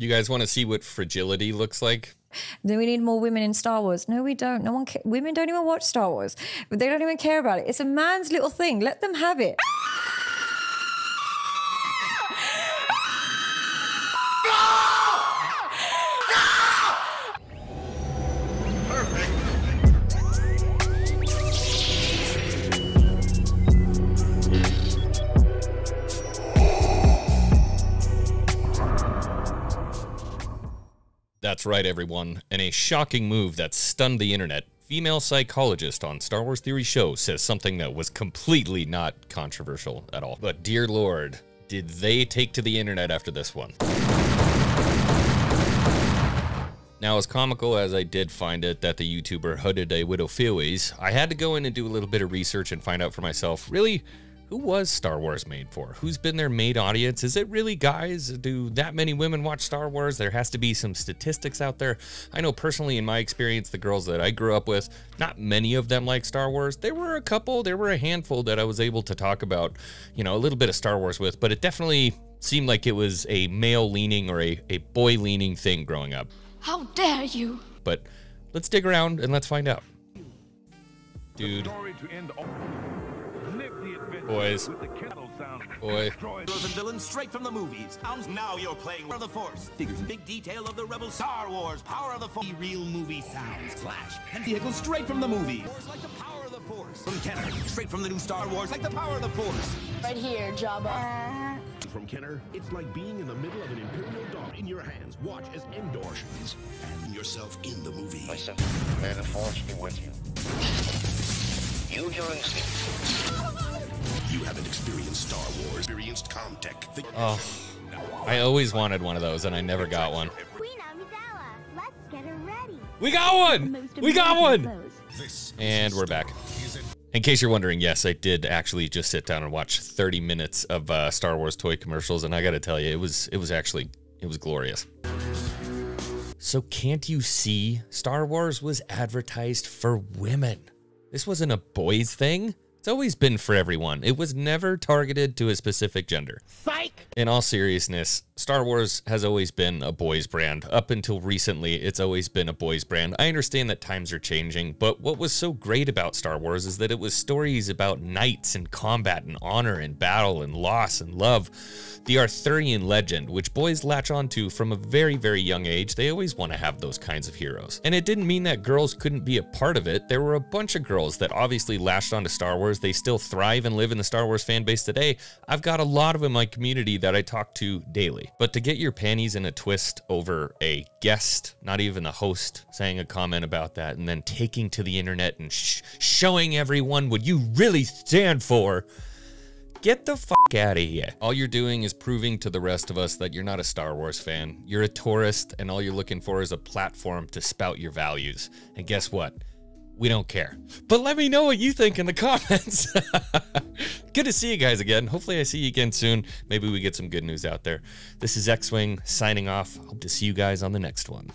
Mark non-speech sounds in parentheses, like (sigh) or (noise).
You guys want to see what fragility looks like? Then we need more women in Star Wars. No, we don't. No one. Ca- women don't even watch Star Wars. They don't even care about it. It's a man's little thing. Let them have it. That's right, everyone. In a shocking move that stunned the internet, female psychologist on Star Wars Theory Show says something that was completely not controversial at all. But dear lord, did they take to the internet after this one? Now, as comical as I did find it that the YouTuber hooded a widow Phillies, I had to go in and do a little bit of research and find out for myself, really, who was Star Wars made for? Who's been their main audience? Is it really guys? Do that many women watch Star Wars? There has to be some statistics out there. I know personally, in my experience, the girls that I grew up with, not many of them like Star Wars. There were a couple, there were a handful that I was able to talk about, you know, a little bit of Star Wars with, but it definitely seemed like it was a male leaning or a, a boy leaning thing growing up. How dare you? But let's dig around and let's find out. Dude. Boys. Boy. Heroes and villains straight from the movies. Now you're playing Power of the Force. Figures in big detail of the Rebel Star Wars. Power of the Force. Real movie sounds. Flash. And vehicles straight from the movie. Wars like the Power of the Force. From Kenner. Straight from the new Star Wars like the Power of the Force. Right here, Jabba. From Kenner, it's like being in the middle of an Imperial dog in your hands. Watch as Endor shines. And yourself in the movie. Listen, may the force be with you. Use your instincts. You haven't experienced Star Wars, experienced CommTech. The- Oh, I always wanted one of those and I never got one. Queen Amidala, let's get her ready. We got one! We got one! And we're back. In case you're wondering, yes, I did actually just sit down and watch 30 minutes of uh, Star Wars toy commercials, and I got to tell you, it was it was actually it was glorious. So can't you see? Star Wars was advertised for women. This wasn't a boys thing. It's always been for everyone. It was never targeted to a specific gender. Psych! In all seriousness, Star Wars has always been a boys brand. Up until recently, it's always been a boys brand. I understand that times are changing, but what was so great about Star Wars is that it was stories about knights and combat and honor and battle and loss and love. The Arthurian legend, which boys latch onto from a very, very young age, they always want to have those kinds of heroes. And it didn't mean that girls couldn't be a part of it. There were a bunch of girls that obviously latched onto Star Wars. They still thrive and live in the Star Wars fan base today. I've got a lot of in my community that I talk to daily. But to get your panties in a twist over a guest, not even the host, saying a comment about that and then taking to the internet and sh- showing everyone what you really stand for. Get the fuck out of here. All you're doing is proving to the rest of us that you're not a Star Wars fan. You're a tourist, and all you're looking for is a platform to spout your values. And guess what? We don't care. But let me know what you think in the (laughs) comments. good to see you guys again. Hopefully, I see you again soon. Maybe we get some good news out there. This is X Wing signing off. Hope to see you guys on the next one.